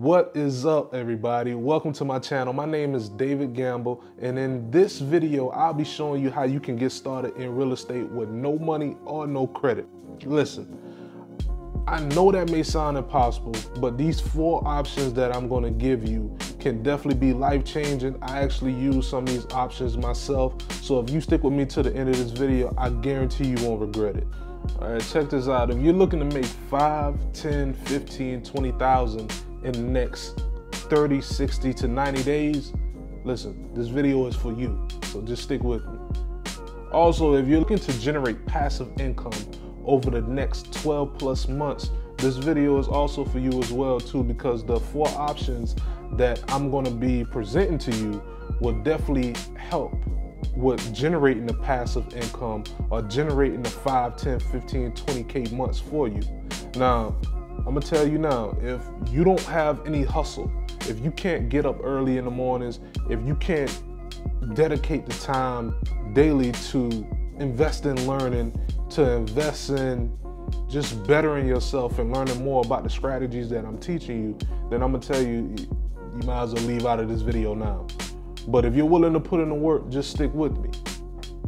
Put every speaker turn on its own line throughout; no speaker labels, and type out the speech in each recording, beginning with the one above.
What is up everybody? Welcome to my channel. My name is David Gamble and in this video I'll be showing you how you can get started in real estate with no money or no credit. Listen, I know that may sound impossible, but these four options that I'm gonna give you can definitely be life changing. I actually use some of these options myself. So if you stick with me to the end of this video, I guarantee you won't regret it. All right, check this out. If you're looking to make 5, 10, 15, 20,000 in the next 30, 60 to 90 days, listen, this video is for you. So just stick with me. Also, if you're looking to generate passive income over the next 12 plus months, this video is also for you as well too because the four options that I'm going to be presenting to you will definitely help with generating the passive income or generating the 5, 10, 15, 20K months for you. Now, I'm gonna tell you now, if you don't have any hustle, if you can't get up early in the mornings, if you can't dedicate the time daily to invest in learning, to invest in just bettering yourself and learning more about the strategies that I'm teaching you, then I'm gonna tell you, you might as well leave out of this video now. But if you're willing to put in the work, just stick with me.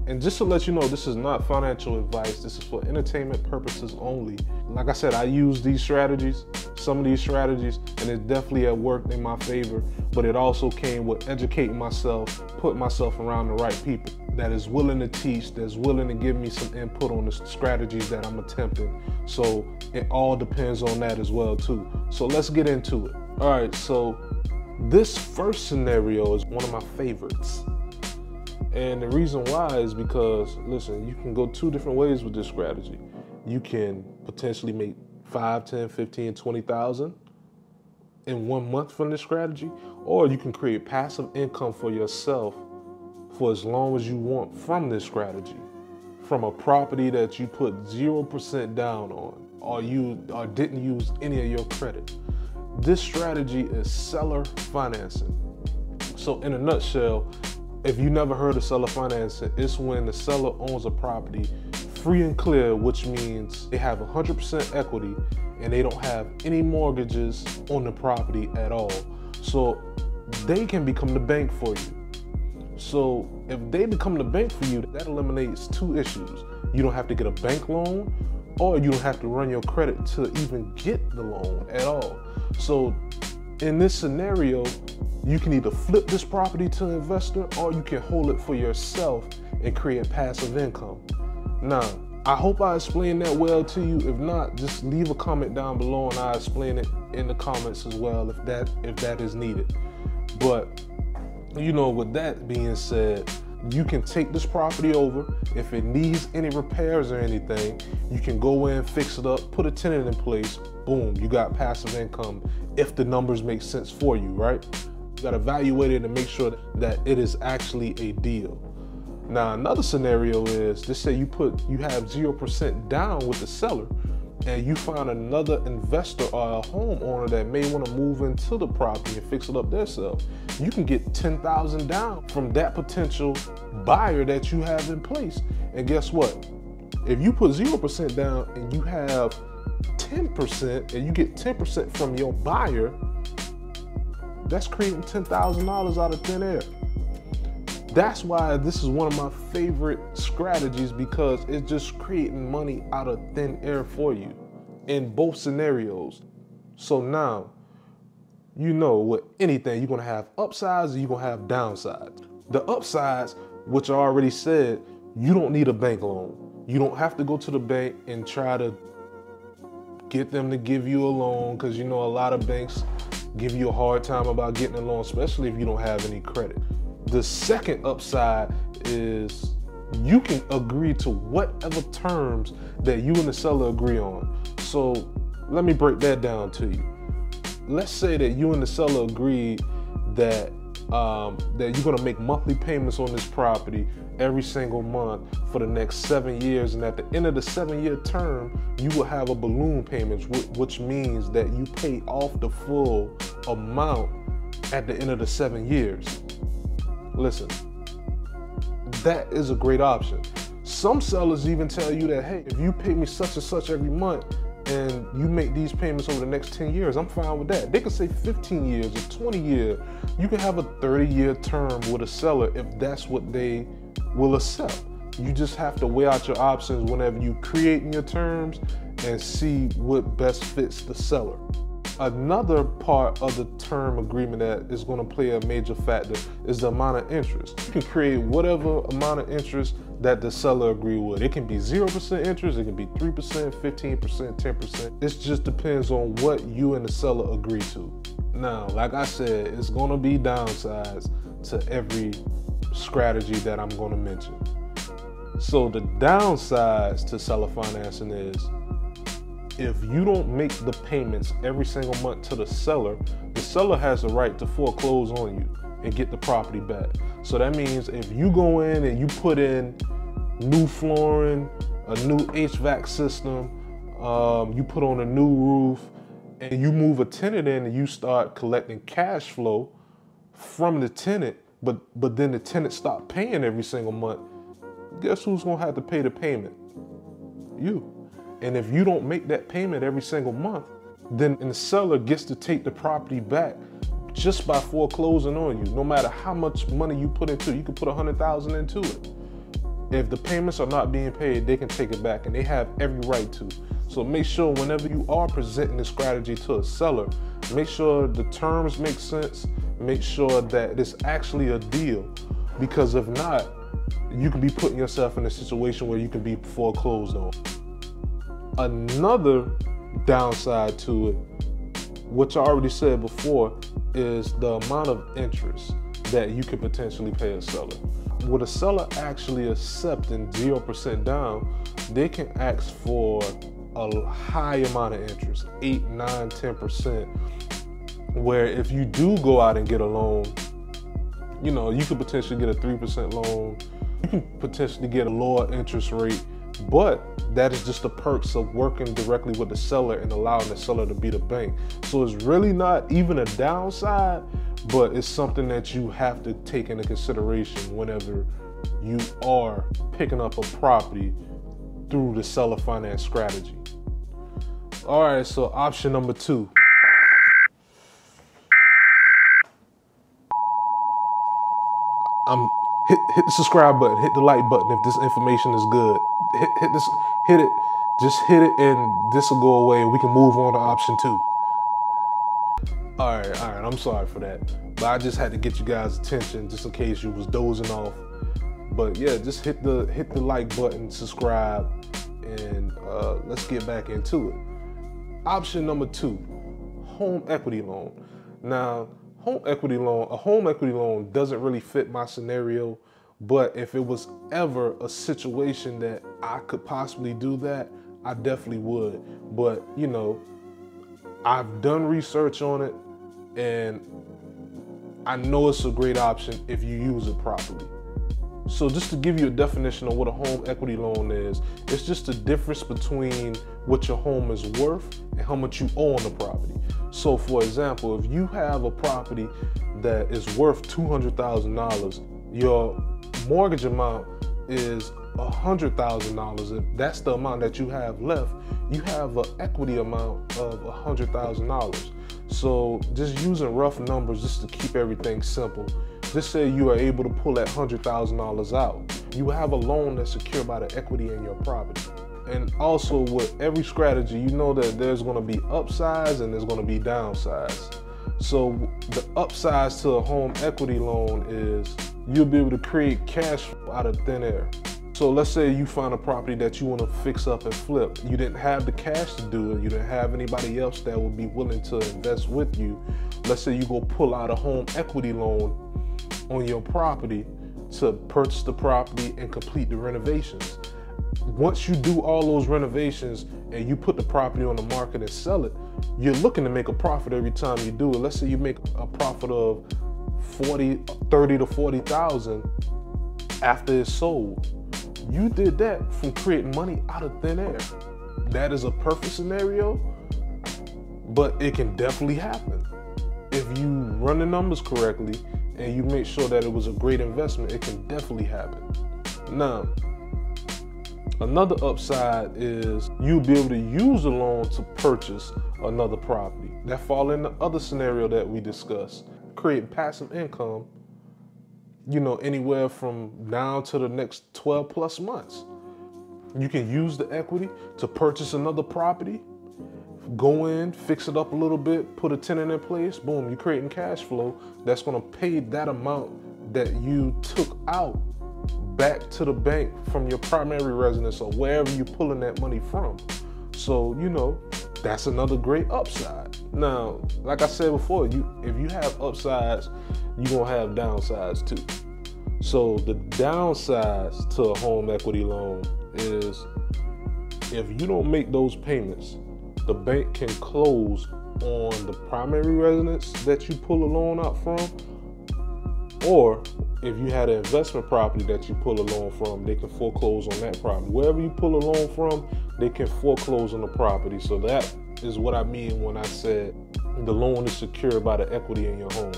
And just to let you know, this is not financial advice. This is for entertainment purposes only. Like I said, I use these strategies, some of these strategies, and it definitely have worked in my favor. But it also came with educating myself, putting myself around the right people that is willing to teach, that's willing to give me some input on the strategies that I'm attempting. So it all depends on that as well too. So let's get into it. All right, so this first scenario is one of my favorites. And the reason why is because, listen, you can go two different ways with this strategy. You can potentially make 5, 10, 15, 20,000 in one month from this strategy, or you can create passive income for yourself for as long as you want from this strategy. From a property that you put 0% down on, or you or didn't use any of your credit. This strategy is seller financing. So in a nutshell, if you never heard of seller financing, it's when the seller owns a property free and clear, which means they have 100% equity and they don't have any mortgages on the property at all. So they can become the bank for you. So if they become the bank for you, that eliminates two issues. You don't have to get a bank loan or you don't have to run your credit to even get the loan at all. So in this scenario, you can either flip this property to an investor or you can hold it for yourself and create passive income. Now, I hope I explained that well to you. If not, just leave a comment down below and I'll explain it in the comments as well if that if that is needed. But you know, with that being said, you can take this property over. If it needs any repairs or anything, you can go in, fix it up, put a tenant in place, boom, you got passive income if the numbers make sense for you, right? You gotta evaluate it and make sure that it is actually a deal. Now, another scenario is, just say you put, you have 0% down with the seller and you find another investor or a homeowner that may want to move into the property and fix it up themselves, you can get 10,000 down from that potential buyer that you have in place. And guess what? If you put 0% down and you have 10% and you get 10% from your buyer, that's creating $10,000 out of thin air. That's why this is one of my favorite strategies because it's just creating money out of thin air for you in both scenarios. So now, you know with anything, you're gonna have upsides you're gonna have downsides. The upsides, which I already said, you don't need a bank loan. You don't have to go to the bank and try to get them to give you a loan because you know a lot of banks give you a hard time about getting a loan, especially if you don't have any credit. The second upside is you can agree to whatever terms that you and the seller agree on. So let me break that down to you. Let's say that you and the seller agree that um, that you're gonna make monthly payments on this property every single month for the next seven years, and at the end of the seven-year term, you will have a balloon payment, which means that you pay off the full amount at the end of the seven years. Listen, that is a great option. Some sellers even tell you that, hey, if you pay me such and such every month and you make these payments over the next 10 years, I'm fine with that. They could say 15 years or 20 years. You can have a 30 year term with a seller if that's what they will accept. You just have to weigh out your options whenever you create your terms and see what best fits the seller. Another part of the term agreement that is going to play a major factor is the amount of interest. You can create whatever amount of interest that the seller agree with. It can be 0% interest, it can be 3%, 15%, 10%. It just depends on what you and the seller agree to. Now, like I said, it's going to be downsides to every strategy that I'm going to mention. So the downsides to seller financing is if you don't make the payments every single month to the seller, the seller has the right to foreclose on you and get the property back. So that means if you go in and you put in new flooring, a new HVAC system, um, you put on a new roof, and you move a tenant in and you start collecting cash flow from the tenant, but but then the tenant stop paying every single month, guess who's gonna have to pay the payment? You. And if you don't make that payment every single month, then the seller gets to take the property back just by foreclosing on you. No matter how much money you put into it, you can put a hundred thousand into it. If the payments are not being paid, they can take it back and they have every right to. So make sure whenever you are presenting this strategy to a seller, make sure the terms make sense, make sure that it's actually a deal. Because if not, you can be putting yourself in a situation where you can be foreclosed on. Another downside to it, which I already said before, is the amount of interest that you could potentially pay a seller. With a seller actually accepting 0% down, they can ask for a high amount of interest 8, 9, 10%. Where if you do go out and get a loan, you know, you could potentially get a 3% loan. You can potentially get a lower interest rate but that is just the perks of working directly with the seller and allowing the seller to be the bank. So it's really not even a downside, but it's something that you have to take into consideration whenever you are picking up a property through the seller finance strategy. All right, so option number two. I'm hit hit the subscribe button, hit the like button if this information is good hit, hit this, hit it, just hit it and this will go away and we can move on to option two. All right, all right, I'm sorry for that. But I just had to get you guys' attention just in case you was dozing off. But yeah, just hit the hit the like button, subscribe, and uh, let's get back into it. Option number two, home equity loan. Now, home equity loan, a home equity loan doesn't really fit my scenario but if it was ever a situation that I could possibly do that, I definitely would. But, you know, I've done research on it and I know it's a great option if you use it properly. So just to give you a definition of what a home equity loan is, it's just the difference between what your home is worth and how much you owe on the property. So for example, if you have a property that is worth $200,000, your mortgage amount is $100,000, if that's the amount that you have left, you have an equity amount of $100,000. So just using rough numbers just to keep everything simple, just say you are able to pull that $100,000 out. You have a loan that's secured by the equity in your property. And also with every strategy, you know that there's gonna be upsides and there's gonna be downsides. So the upsides to a home equity loan is you'll be able to create cash out of thin air. So let's say you find a property that you want to fix up and flip. You didn't have the cash to do it. You didn't have anybody else that would be willing to invest with you. Let's say you go pull out a home equity loan on your property to purchase the property and complete the renovations. Once you do all those renovations and you put the property on the market and sell it, you're looking to make a profit every time you do it. Let's say you make a profit of 40, 30 to 40,000 after it's sold. You did that from creating money out of thin air. That is a perfect scenario, but it can definitely happen. If you run the numbers correctly and you make sure that it was a great investment, it can definitely happen. Now, Another upside is you'll be able to use the loan to purchase another property. That fall in the other scenario that we discussed, creating passive income, you know, anywhere from now to the next 12 plus months. You can use the equity to purchase another property, go in, fix it up a little bit, put a tenant in place, boom, you're creating cash flow that's gonna pay that amount that you took out back to the bank from your primary residence or wherever you're pulling that money from. So, you know, that's another great upside. Now, like I said before, you if you have upsides, you're gonna have downsides too. So the downsides to a home equity loan is if you don't make those payments, the bank can close on the primary residence that you pull a loan out from, or if you had an investment property that you pull a loan from, they can foreclose on that property. Wherever you pull a loan from, they can foreclose on the property. So that is what I mean when I said the loan is secured by the equity in your home.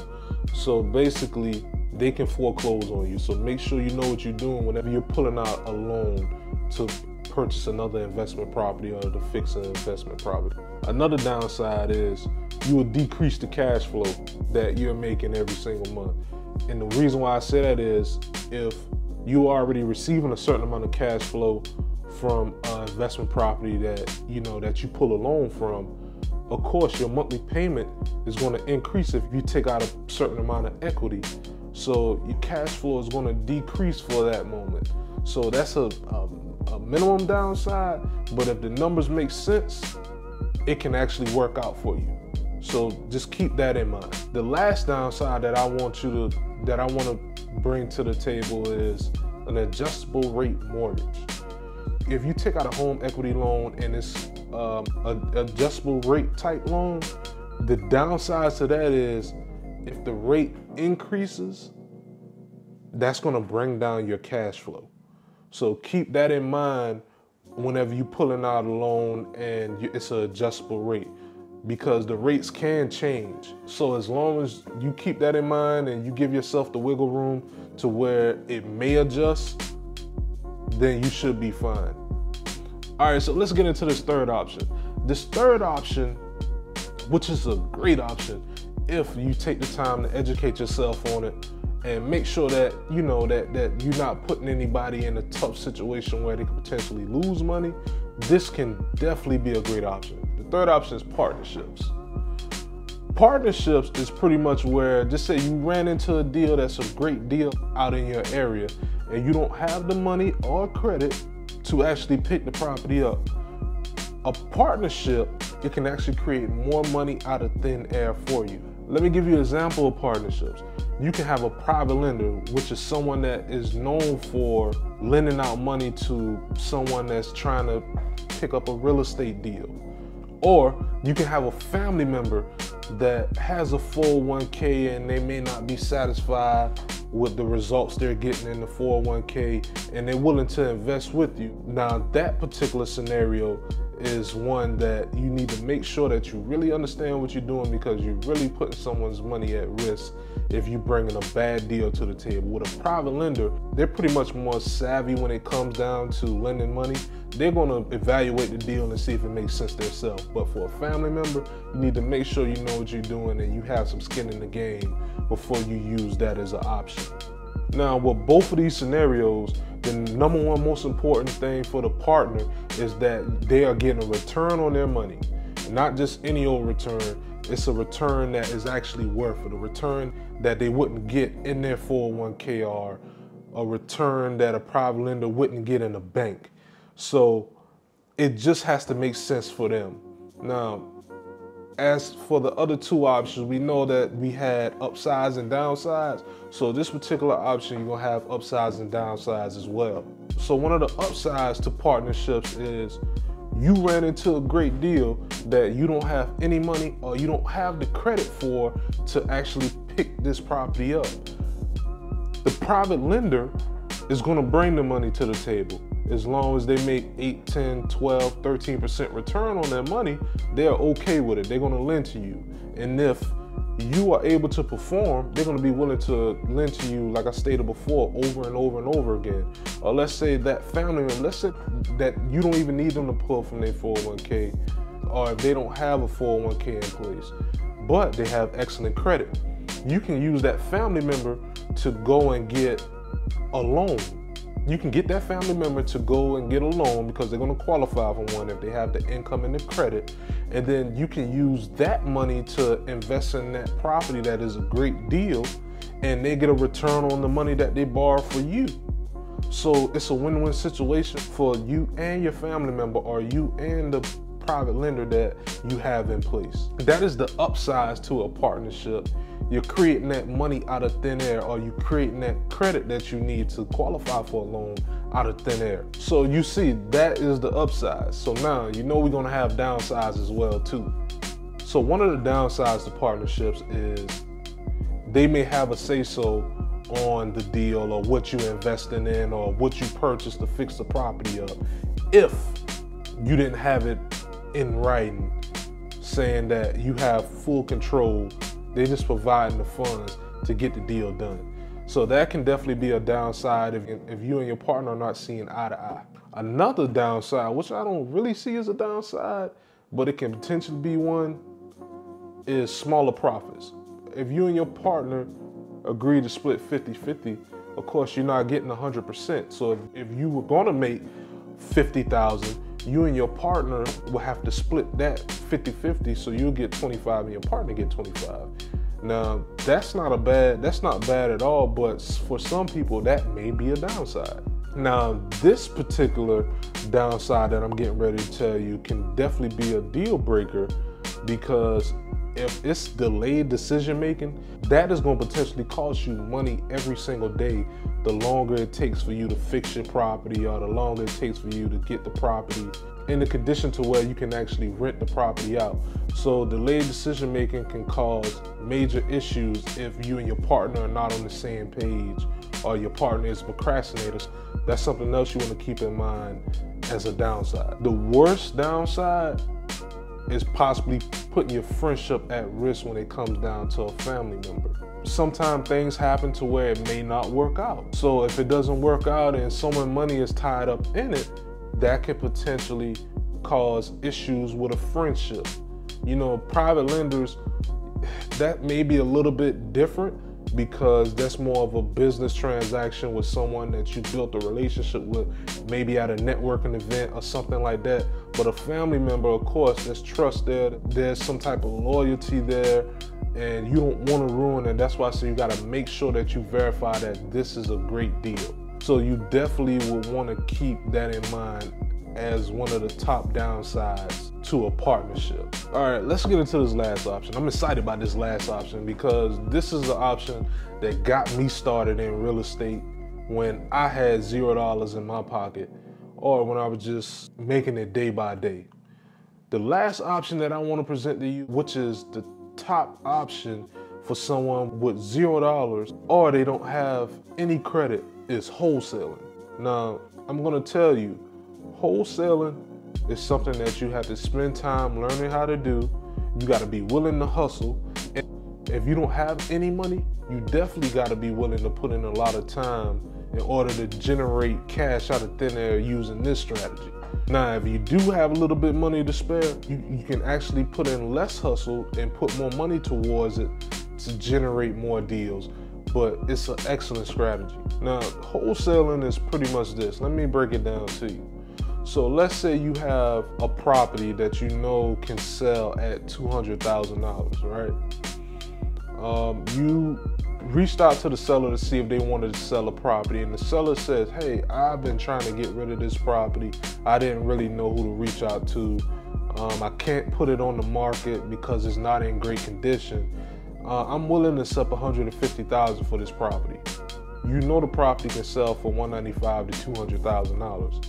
So basically, they can foreclose on you. So make sure you know what you're doing whenever you're pulling out a loan to purchase another investment property or to fix an investment property. Another downside is you will decrease the cash flow that you're making every single month. And the reason why I say that is if you are already receiving a certain amount of cash flow from investment property that you know that you pull a loan from, of course your monthly payment is going to increase if you take out a certain amount of equity. So your cash flow is going to decrease for that moment. So that's a, a, a minimum downside, but if the numbers make sense, it can actually work out for you. So just keep that in mind. The last downside that I want you to that I want to bring to the table is an adjustable rate mortgage. If you take out a home equity loan and it's um, an adjustable rate type loan, the downside to that is if the rate increases, that's going to bring down your cash flow. So keep that in mind whenever you're pulling out a loan and it's an adjustable rate because the rates can change. So as long as you keep that in mind and you give yourself the wiggle room to where it may adjust, then you should be fine. All right, so let's get into this third option. This third option, which is a great option if you take the time to educate yourself on it and make sure that you know that that you're not putting anybody in a tough situation where they could potentially lose money, this can definitely be a great option. The third option is partnerships. Partnerships is pretty much where, just say you ran into a deal that's a great deal out in your area and you don't have the money or credit to actually pick the property up. A partnership, it can actually create more money out of thin air for you. Let me give you an example of partnerships. You can have a private lender, which is someone that is known for lending out money to someone that's trying to pick up a real estate deal. Or you can have a family member that has a 401k and they may not be satisfied with the results they're getting in the 401k and they're willing to invest with you. Now, that particular scenario is one that you need to make sure that you really understand what you're doing because you're really putting someone's money at risk if you're bringing a bad deal to the table. With a private lender, they're pretty much more savvy when it comes down to lending money. They're going to evaluate the deal and see if it makes sense themselves. But for a family member, you need to make sure you know what you're doing and you have some skin in the game before you use that as an option. Now, with both of these scenarios, the number one most important thing for the partner is that they are getting a return on their money. Not just any old return, it's a return that is actually worth it, a return that they wouldn't get in their 401k or a return that a private lender wouldn't get in a bank. So it just has to make sense for them. Now, as for the other two options, we know that we had upsides and downsides. So this particular option, you're gonna have upsides and downsides as well. So one of the upsides to partnerships is you ran into a great deal that you don't have any money or you don't have the credit for to actually pick this property up. The private lender is gonna bring the money to the table as long as they make 8, 10, 12, 13% return on their money, they're okay with it. They're going to lend to you. And if you are able to perform, they're going to be willing to lend to you, like I stated before, over and over and over again. Or let's say that family member, let's say that you don't even need them to pull from their 401k, or if they don't have a 401k in place, but they have excellent credit, you can use that family member to go and get a loan you can get that family member to go and get a loan because they're going to qualify for one if they have the income and the credit. And then you can use that money to invest in that property that is a great deal and they get a return on the money that they borrow for you. So it's a win-win situation for you and your family member or you and the private lender that you have in place. That is the upsize to a partnership you're creating that money out of thin air or you're creating that credit that you need to qualify for a loan out of thin air. So you see, that is the upside. So now you know we're gonna have downsides as well too. So one of the downsides to partnerships is they may have a say-so on the deal or what you're investing in or what you purchased to fix the property up if you didn't have it in writing saying that you have full control they're just providing the funds to get the deal done. So that can definitely be a downside if, if you and your partner are not seeing eye to eye. Another downside, which I don't really see as a downside, but it can potentially be one, is smaller profits. If you and your partner agree to split 50-50, of course you're not getting 100%. So if, if you were gonna make 50,000, you and your partner will have to split that 50-50 so you'll get 25 and your partner get 25 now that's not a bad that's not bad at all but for some people that may be a downside. Now this particular downside that i'm getting ready to tell you can definitely be a deal breaker because if it's delayed decision making, that is going to potentially cost you money every single day. The longer it takes for you to fix your property, or the longer it takes for you to get the property in the condition to where you can actually rent the property out. So delayed decision making can cause major issues if you and your partner are not on the same page or your partner is procrastinators. That's something else you want to keep in mind as a downside. The worst downside is possibly putting your friendship at risk when it comes down to a family member. Sometimes things happen to where it may not work out. So if it doesn't work out and someone money is tied up in it, that could potentially cause issues with a friendship. You know, private lenders, that may be a little bit different because that's more of a business transaction with someone that you built a relationship with, maybe at a networking event or something like that. But a family member, of course, there's trust there, there's some type of loyalty there, and you don't want to ruin it. That's why I say you got to make sure that you verify that this is a great deal. So you definitely will want to keep that in mind as one of the top downsides to a partnership. All right, let's get into this last option. I'm excited about this last option because this is the option that got me started in real estate when I had zero dollars in my pocket or when I was just making it day by day. The last option that I want to present to you, which is the top option for someone with zero dollars or they don't have any credit, is wholesaling. Now, I'm going to tell you, wholesaling is something that you have to spend time learning how to do. You got to be willing to hustle. And if you don't have any money, you definitely got to be willing to put in a lot of time in order to generate cash out of thin air using this strategy. Now, if you do have a little bit money to spare, you, you can actually put in less hustle and put more money towards it to generate more deals. But it's an excellent strategy. Now, wholesaling is pretty much this. Let me break it down to you. So let's say you have a property that you know can sell at $200,000, right? Um, you reached out to the seller to see if they wanted to sell a property, and the seller says, Hey, I've been trying to get rid of this property. I didn't really know who to reach out to. Um, I can't put it on the market because it's not in great condition. Uh, I'm willing to set 150,000 for this property. You know the property can sell for 195 to 200,000 dollars.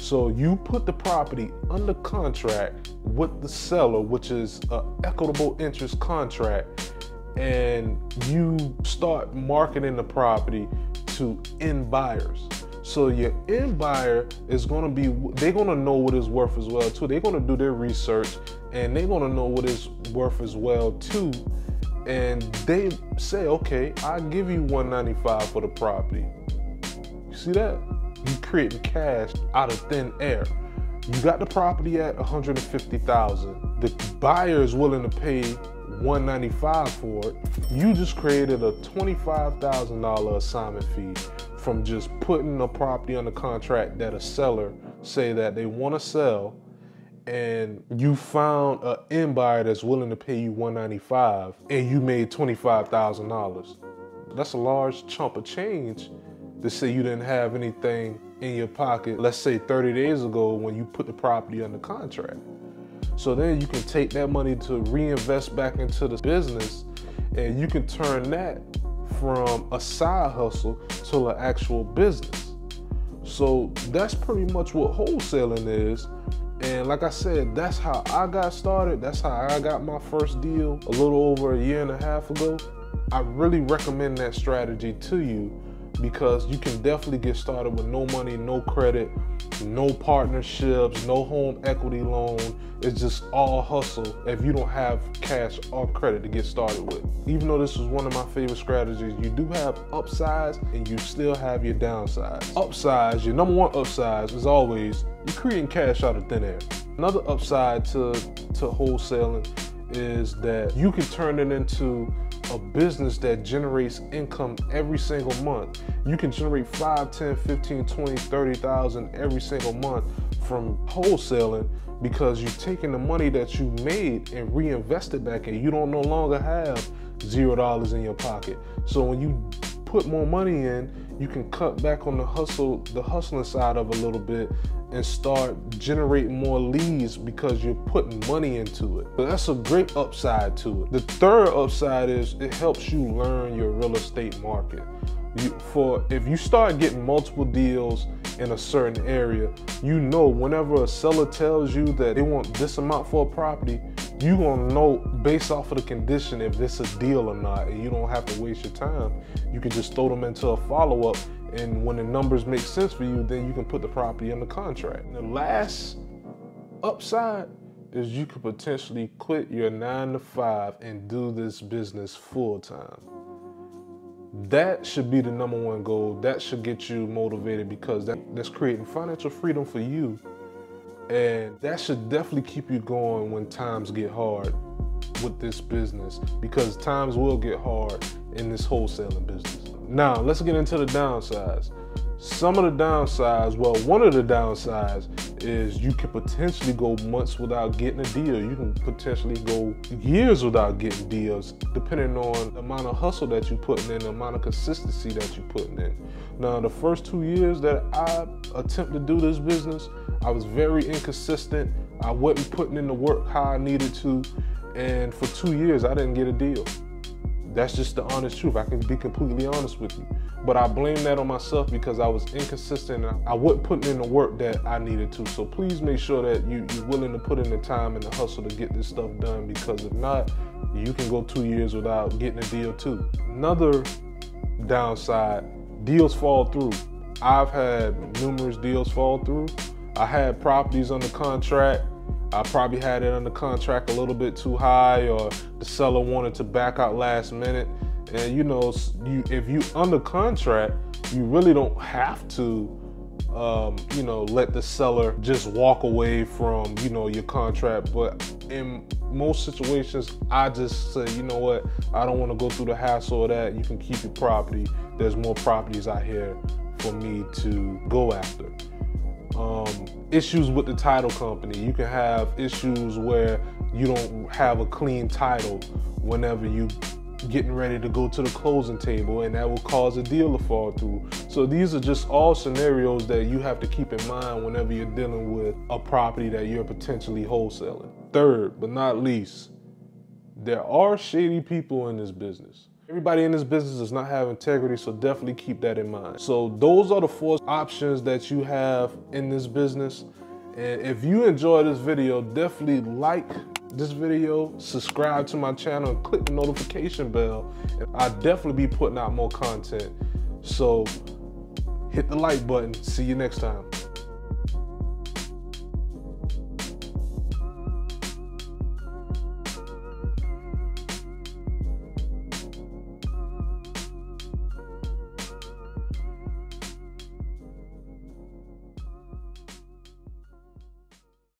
So you put the property under contract with the seller, which is an equitable interest contract, and you start marketing the property to end buyers. So your end buyer is going to be, they're going to know what it's worth as well too. They're going to do their research and they're to know what it's worth as well too. and they say, okay, I'll give you 195 for the property. You see that? You creating cash out of thin air. You got the property at 150,000. The buyer is willing to pay 195 for it. You just created a $25,000 assignment fee from just putting a property on the contract that a seller say that they want to sell and you found an end buyer that's willing to pay you 195 and you made $25,000. That's a large chunk of change to say you didn't have anything in your pocket, let's say 30 days ago when you put the property under contract. So then you can take that money to reinvest back into the business and you can turn that from a side hustle to an actual business. So that's pretty much what wholesaling is. And like I said, that's how I got started. That's how I got my first deal a little over a year and a half ago. I really recommend that strategy to you because you can definitely get started with no money, no credit, no partnerships, no home equity loan. It's just all hustle if you don't have cash or credit to get started with. Even though this is one of my favorite strategies, you do have upsides and you still have your downsides. Upsides, your number one upside is always you're creating cash out of thin air. Another upside to, to wholesaling is that you can turn it into a business that generates income every single month. You can generate 5, 10, 15, 20, 30,000 every single month from wholesaling because you're taking the money that you made and reinvested back in. You don't no longer have zero dollars in your pocket. So when you put more money in, you can cut back on the hustle, the hustling side of a little bit and start generating more leads because you're putting money into it. That's a great upside to it. The third upside is it helps you learn your real estate market. You, for if you start getting multiple deals in a certain area, you know whenever a seller tells you that they want this amount for a property, you gonna know based off of the condition if this a deal or not, and you don't have to waste your time. You can just throw them into a follow-up, and when the numbers make sense for you, then you can put the property under contract. And the last upside is you could potentially quit your nine to five and do this business full time. That should be the number one goal. That should get you motivated because that, that's creating financial freedom for you and that should definitely keep you going when times get hard with this business because times will get hard in this wholesaling business. Now, let's get into the downsides. Some of the downsides, well, one of the downsides is you can potentially go months without getting a deal. You can potentially go years without getting deals, depending on the amount of hustle that you're putting in, the amount of consistency that you're putting in. Now, the first two years that I attempt to do this business, I was very inconsistent. I wasn't putting in the work how I needed to. And for two years, I didn't get a deal. That's just the honest truth. I can be completely honest with you. But I blame that on myself because I was inconsistent. I wasn't putting in the work that I needed to. So please make sure that you, you're willing to put in the time and the hustle to get this stuff done because if not, you can go two years without getting a deal too. Another downside, deals fall through. I've had numerous deals fall through. I had properties under contract I probably had it under contract a little bit too high, or the seller wanted to back out last minute. And you know, you if you under contract, you really don't have to, um, you know, let the seller just walk away from you know your contract. But in most situations, I just say, you know what, I don't want to go through the hassle of that. You can keep your property. There's more properties out here for me to go after um, issues with the title company. You can have issues where you don't have a clean title whenever you getting ready to go to the closing table and that will cause a deal to fall through. So these are just all scenarios that you have to keep in mind whenever you're dealing with a property that you're potentially wholesaling. Third, but not least, there are shady people in this business. Everybody in this business does not have integrity, so definitely keep that in mind. So those are the four options that you have in this business. And if you enjoy this video, definitely like this video, subscribe to my channel, and click the notification bell. And I'll definitely be putting out more content. So hit the like button. See you next time.